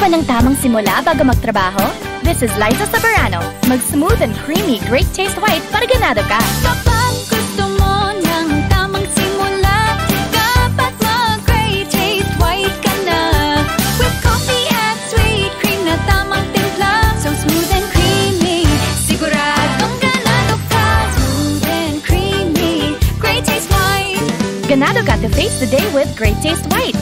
ba ng tamang simula bago magtrabaho? This is Liza Sabarano. Mag-smooth and creamy Great Taste White para ganado ka. Kapag gusto mo ng tamang simula, dapat mag-Great Taste White ka na. With coffee at sweet cream na tamang timpla, so smooth and creamy, siguradong ganado ka. Smooth and creamy, Great Taste White. Ganado ka to face the day with Great Taste White.